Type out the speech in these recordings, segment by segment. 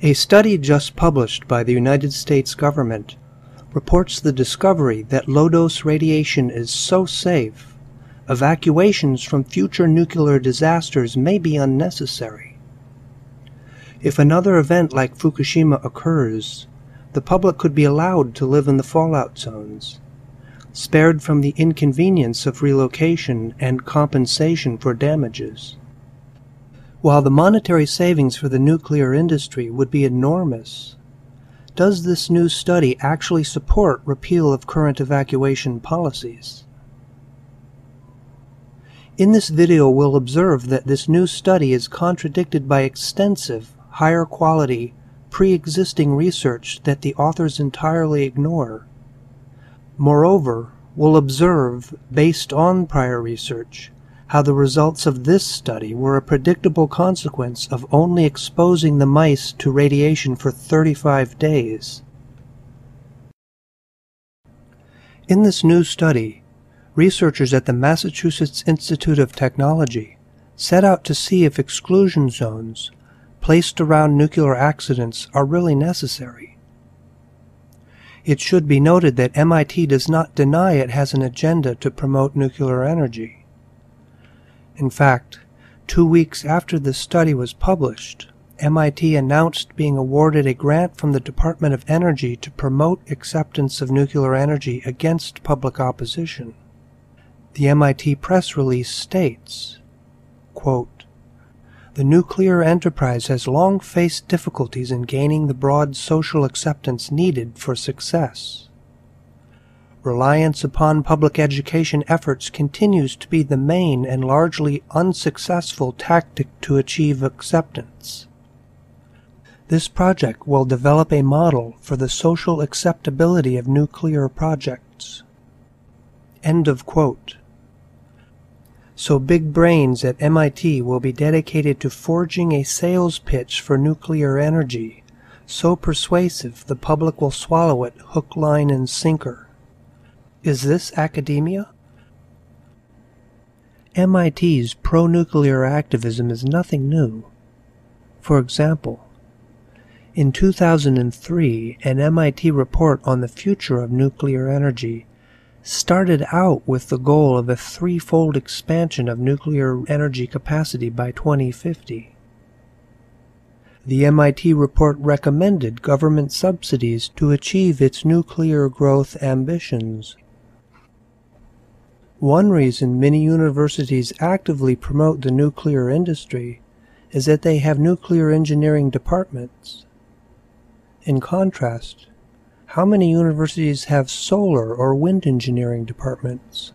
A study just published by the United States government reports the discovery that low-dose radiation is so safe, evacuations from future nuclear disasters may be unnecessary. If another event like Fukushima occurs, the public could be allowed to live in the fallout zones, spared from the inconvenience of relocation and compensation for damages. While the monetary savings for the nuclear industry would be enormous, does this new study actually support repeal of current evacuation policies? In this video we'll observe that this new study is contradicted by extensive, higher quality, pre-existing research that the authors entirely ignore. Moreover, we'll observe, based on prior research, how the results of this study were a predictable consequence of only exposing the mice to radiation for 35 days. In this new study, researchers at the Massachusetts Institute of Technology set out to see if exclusion zones placed around nuclear accidents are really necessary. It should be noted that MIT does not deny it has an agenda to promote nuclear energy. In fact, two weeks after this study was published, MIT announced being awarded a grant from the Department of Energy to promote acceptance of nuclear energy against public opposition. The MIT press release states, quote, The nuclear enterprise has long faced difficulties in gaining the broad social acceptance needed for success. Reliance upon public education efforts continues to be the main and largely unsuccessful tactic to achieve acceptance. This project will develop a model for the social acceptability of nuclear projects. End of quote. So big brains at MIT will be dedicated to forging a sales pitch for nuclear energy, so persuasive the public will swallow it hook, line, and sinker. Is this academia? MIT's pro-nuclear activism is nothing new. For example, in 2003, an MIT report on the future of nuclear energy started out with the goal of a threefold expansion of nuclear energy capacity by 2050. The MIT report recommended government subsidies to achieve its nuclear growth ambitions. One reason many universities actively promote the nuclear industry is that they have nuclear engineering departments. In contrast, how many universities have solar or wind engineering departments?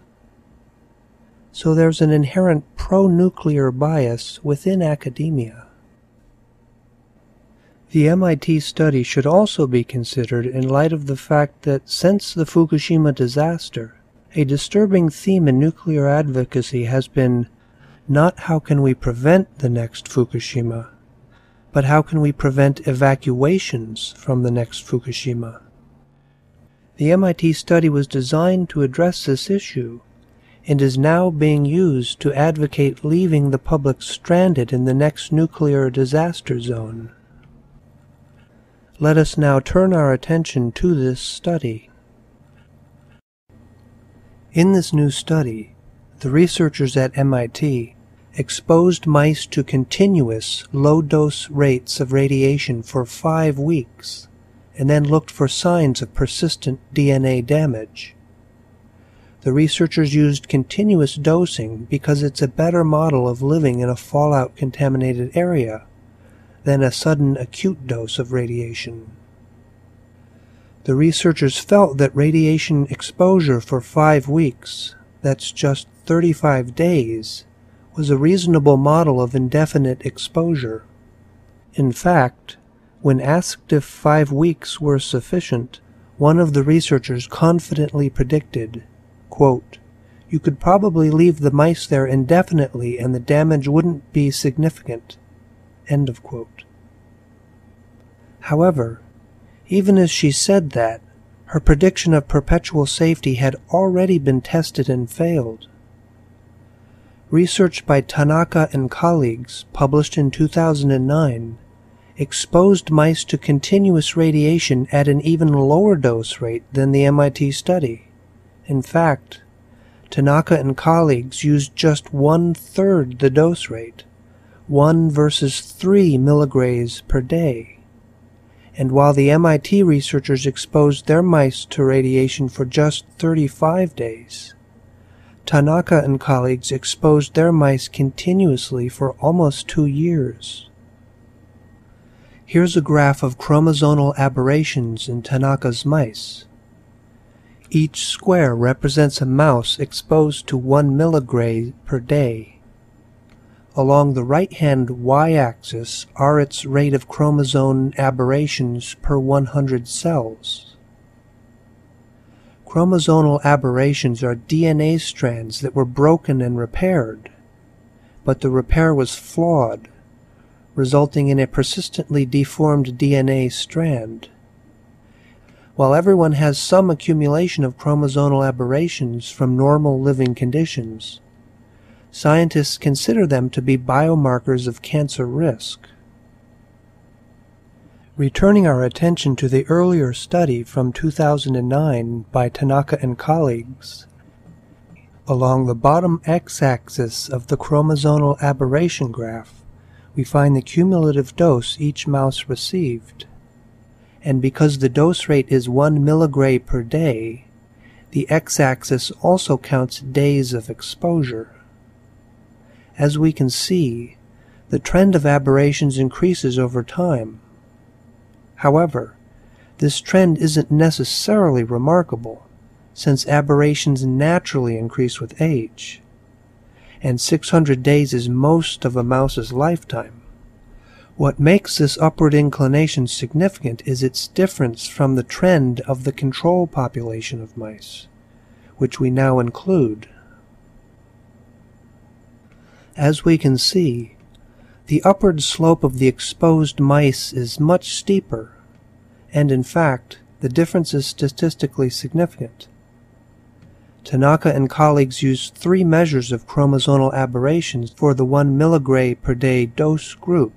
So there's an inherent pro-nuclear bias within academia. The MIT study should also be considered in light of the fact that since the Fukushima disaster, a disturbing theme in nuclear advocacy has been not how can we prevent the next Fukushima, but how can we prevent evacuations from the next Fukushima. The MIT study was designed to address this issue and is now being used to advocate leaving the public stranded in the next nuclear disaster zone. Let us now turn our attention to this study. In this new study, the researchers at MIT exposed mice to continuous low-dose rates of radiation for five weeks and then looked for signs of persistent DNA damage. The researchers used continuous dosing because it's a better model of living in a fallout contaminated area than a sudden acute dose of radiation. The researchers felt that radiation exposure for five weeks, that's just 35 days, was a reasonable model of indefinite exposure. In fact, when asked if five weeks were sufficient, one of the researchers confidently predicted, quote, You could probably leave the mice there indefinitely and the damage wouldn't be significant. End of quote. However, even as she said that, her prediction of perpetual safety had already been tested and failed. Research by Tanaka and colleagues, published in 2009, exposed mice to continuous radiation at an even lower dose rate than the MIT study. In fact, Tanaka and colleagues used just one third the dose rate, 1 versus 3 milligrays per day. And while the MIT researchers exposed their mice to radiation for just 35 days, Tanaka and colleagues exposed their mice continuously for almost two years. Here's a graph of chromosomal aberrations in Tanaka's mice. Each square represents a mouse exposed to 1 milligray per day. Along the right-hand y-axis are its rate of chromosome aberrations per 100 cells. Chromosomal aberrations are DNA strands that were broken and repaired, but the repair was flawed, resulting in a persistently deformed DNA strand. While everyone has some accumulation of chromosomal aberrations from normal living conditions, scientists consider them to be biomarkers of cancer risk. Returning our attention to the earlier study from 2009 by Tanaka and colleagues, along the bottom x-axis of the chromosomal aberration graph, we find the cumulative dose each mouse received. And because the dose rate is 1 milligray per day, the x-axis also counts days of exposure. As we can see, the trend of aberrations increases over time, However, this trend isn't necessarily remarkable, since aberrations naturally increase with age, and 600 days is most of a mouse's lifetime. What makes this upward inclination significant is its difference from the trend of the control population of mice, which we now include. As we can see, the upward slope of the exposed mice is much steeper, and in fact, the difference is statistically significant. Tanaka and colleagues used three measures of chromosomal aberrations for the 1 milligray per day dose group,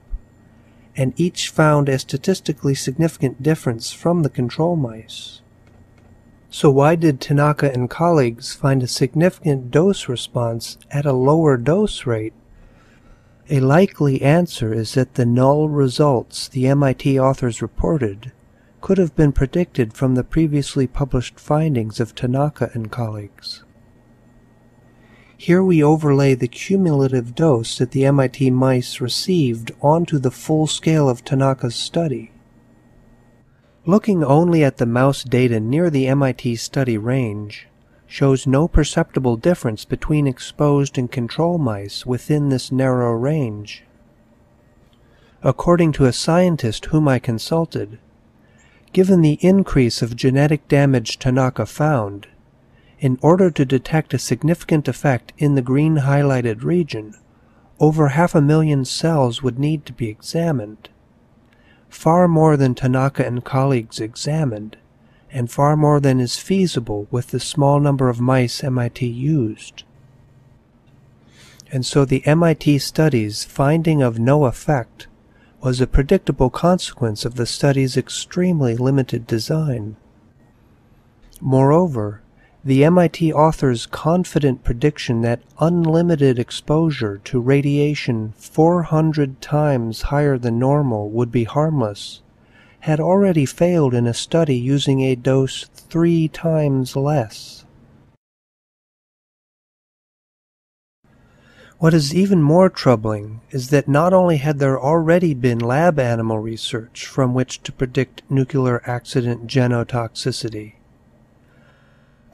and each found a statistically significant difference from the control mice. So why did Tanaka and colleagues find a significant dose response at a lower dose rate a likely answer is that the null results the MIT authors reported could have been predicted from the previously published findings of Tanaka and colleagues. Here we overlay the cumulative dose that the MIT mice received onto the full scale of Tanaka's study. Looking only at the mouse data near the MIT study range, shows no perceptible difference between exposed and control mice within this narrow range. According to a scientist whom I consulted, given the increase of genetic damage Tanaka found, in order to detect a significant effect in the green highlighted region, over half a million cells would need to be examined. Far more than Tanaka and colleagues examined, and far more than is feasible with the small number of mice MIT used. And so the MIT study's finding of no effect was a predictable consequence of the study's extremely limited design. Moreover, the MIT author's confident prediction that unlimited exposure to radiation 400 times higher than normal would be harmless had already failed in a study using a dose three times less. What is even more troubling is that not only had there already been lab animal research from which to predict nuclear accident genotoxicity,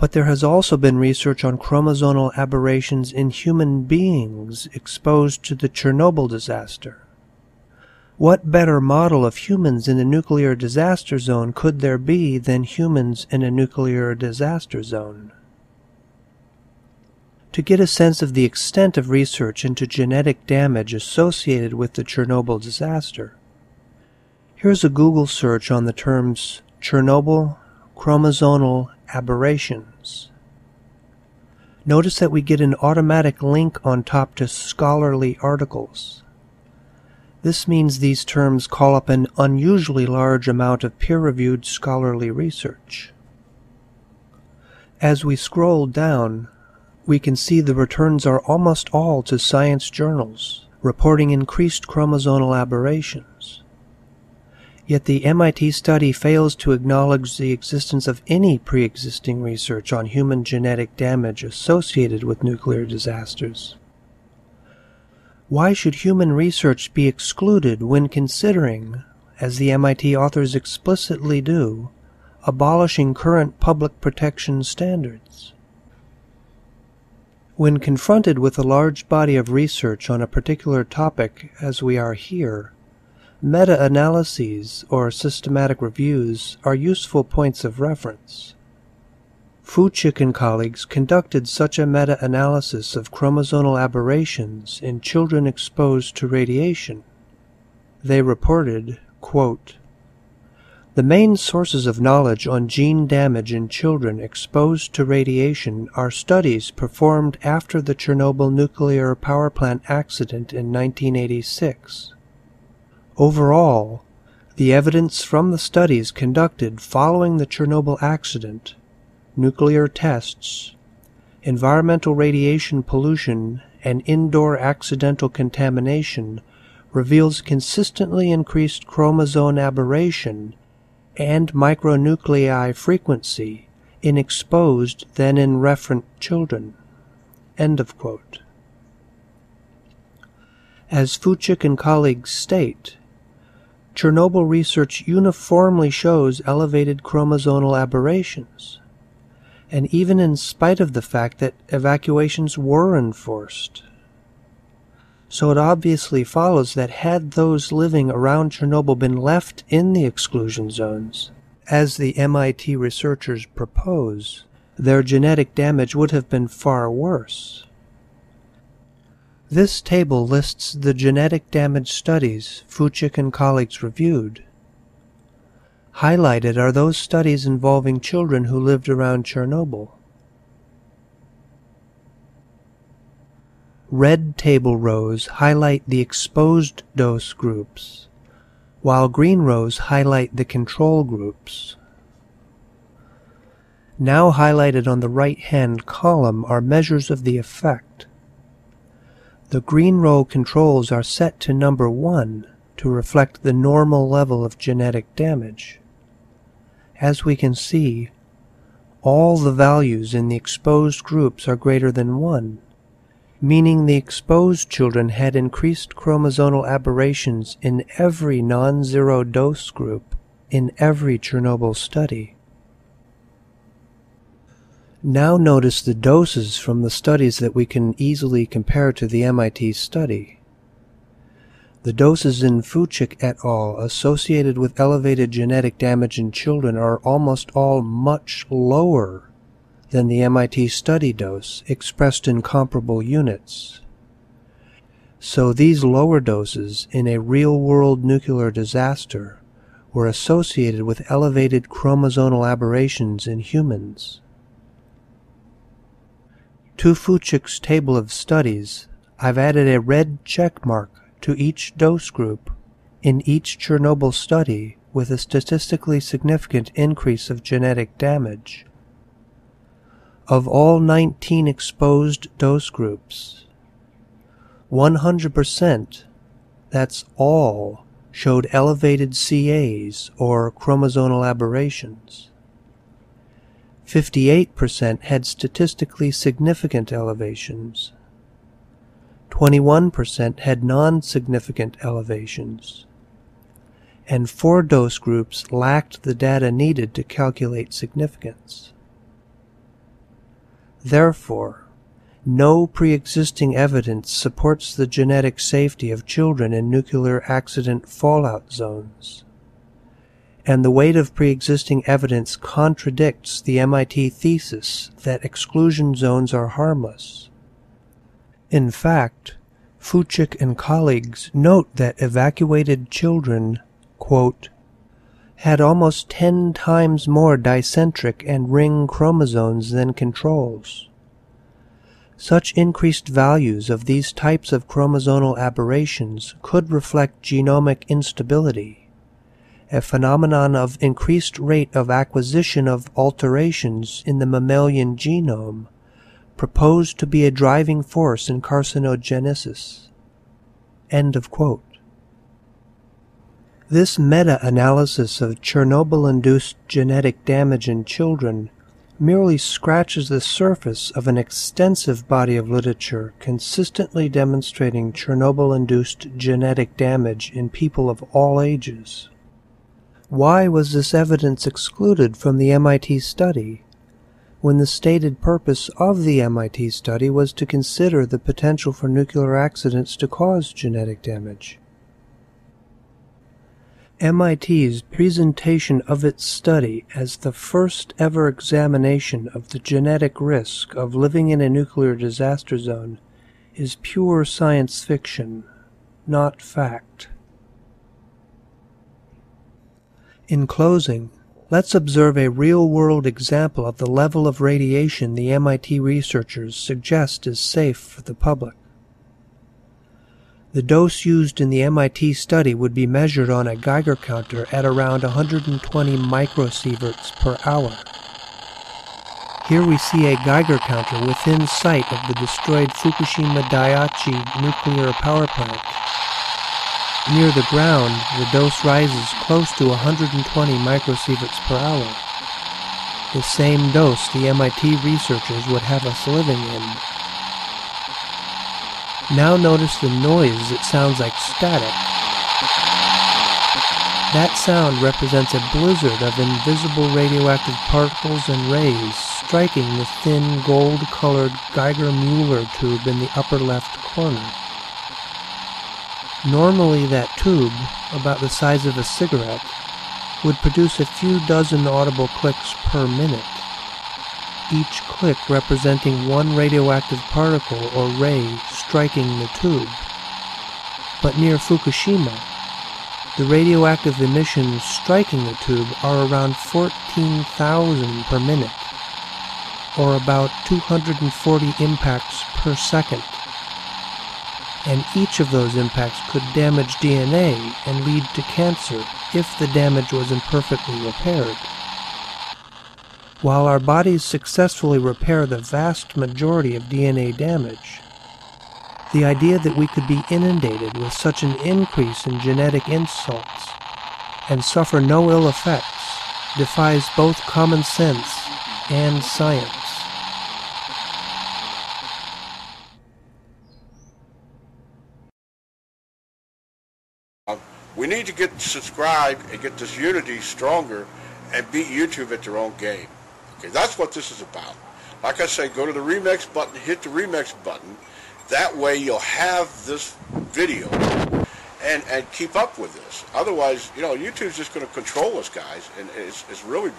but there has also been research on chromosomal aberrations in human beings exposed to the Chernobyl disaster. What better model of humans in a nuclear disaster zone could there be than humans in a nuclear disaster zone? To get a sense of the extent of research into genetic damage associated with the Chernobyl disaster, here's a Google search on the terms Chernobyl chromosomal aberrations. Notice that we get an automatic link on top to scholarly articles. This means these terms call up an unusually large amount of peer-reviewed scholarly research. As we scroll down, we can see the returns are almost all to science journals, reporting increased chromosomal aberrations. Yet the MIT study fails to acknowledge the existence of any pre-existing research on human genetic damage associated with nuclear disasters. Why should human research be excluded when considering, as the MIT authors explicitly do, abolishing current public protection standards? When confronted with a large body of research on a particular topic as we are here, meta-analyses or systematic reviews are useful points of reference. Fucic and colleagues conducted such a meta-analysis of chromosomal aberrations in children exposed to radiation. They reported, quote, the main sources of knowledge on gene damage in children exposed to radiation are studies performed after the Chernobyl nuclear power plant accident in 1986. Overall, the evidence from the studies conducted following the Chernobyl accident, nuclear tests, environmental radiation pollution, and indoor accidental contamination reveals consistently increased chromosome aberration and micronuclei frequency in exposed than in referent children. End of quote. As Fucic and colleagues state, Chernobyl research uniformly shows elevated chromosomal aberrations, and even in spite of the fact that evacuations were enforced. So it obviously follows that had those living around Chernobyl been left in the exclusion zones, as the MIT researchers propose, their genetic damage would have been far worse. This table lists the genetic damage studies Fucic and colleagues reviewed. Highlighted are those studies involving children who lived around Chernobyl. Red table rows highlight the exposed dose groups, while green rows highlight the control groups. Now highlighted on the right-hand column are measures of the effect. The green row controls are set to number 1 to reflect the normal level of genetic damage. As we can see, all the values in the exposed groups are greater than 1 meaning the exposed children had increased chromosomal aberrations in every non-zero dose group in every Chernobyl study. Now notice the doses from the studies that we can easily compare to the MIT study. The doses in Fucic et al. associated with elevated genetic damage in children are almost all much lower than the MIT study dose expressed in comparable units. So these lower doses in a real-world nuclear disaster were associated with elevated chromosomal aberrations in humans. To Fucic's table of studies, I've added a red check mark to each dose group in each Chernobyl study with a statistically significant increase of genetic damage. Of all 19 exposed dose groups, 100%, that's all, showed elevated CAs or chromosomal aberrations. 58% had statistically significant elevations. 21% had non-significant elevations. And four dose groups lacked the data needed to calculate significance. Therefore, no pre-existing evidence supports the genetic safety of children in nuclear accident fallout zones. And the weight of pre-existing evidence contradicts the MIT thesis that exclusion zones are harmless. In fact, Fucik and colleagues note that evacuated children, quote, had almost 10 times more dicentric and ring chromosomes than controls. Such increased values of these types of chromosomal aberrations could reflect genomic instability, a phenomenon of increased rate of acquisition of alterations in the mammalian genome proposed to be a driving force in carcinogenesis. End of quote. This meta-analysis of Chernobyl-induced genetic damage in children merely scratches the surface of an extensive body of literature consistently demonstrating Chernobyl-induced genetic damage in people of all ages. Why was this evidence excluded from the MIT study, when the stated purpose of the MIT study was to consider the potential for nuclear accidents to cause genetic damage? MIT's presentation of its study as the first ever examination of the genetic risk of living in a nuclear disaster zone is pure science fiction, not fact. In closing, let's observe a real-world example of the level of radiation the MIT researchers suggest is safe for the public. The dose used in the MIT study would be measured on a Geiger counter at around 120 microsieverts per hour. Here we see a Geiger counter within sight of the destroyed Fukushima Daiichi nuclear power plant. Near the ground, the dose rises close to 120 microsieverts per hour. The same dose the MIT researchers would have us living in. Now notice the noise that sounds like static. That sound represents a blizzard of invisible radioactive particles and rays striking the thin gold-colored Geiger-Müller tube in the upper left corner. Normally that tube, about the size of a cigarette, would produce a few dozen audible clicks per minute each click representing one radioactive particle or ray striking the tube. But near Fukushima, the radioactive emissions striking the tube are around 14,000 per minute, or about 240 impacts per second. And each of those impacts could damage DNA and lead to cancer if the damage was imperfectly repaired. While our bodies successfully repair the vast majority of DNA damage, the idea that we could be inundated with such an increase in genetic insults and suffer no ill effects defies both common sense and science. We need to get subscribed and get this unity stronger and beat YouTube at their own game. Okay, that's what this is about. Like I say, go to the remix button, hit the remix button. That way you'll have this video and, and keep up with this. Otherwise, you know, YouTube's just going to control us, guys, and it's, it's really bad.